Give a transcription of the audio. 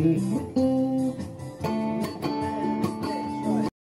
Uhum.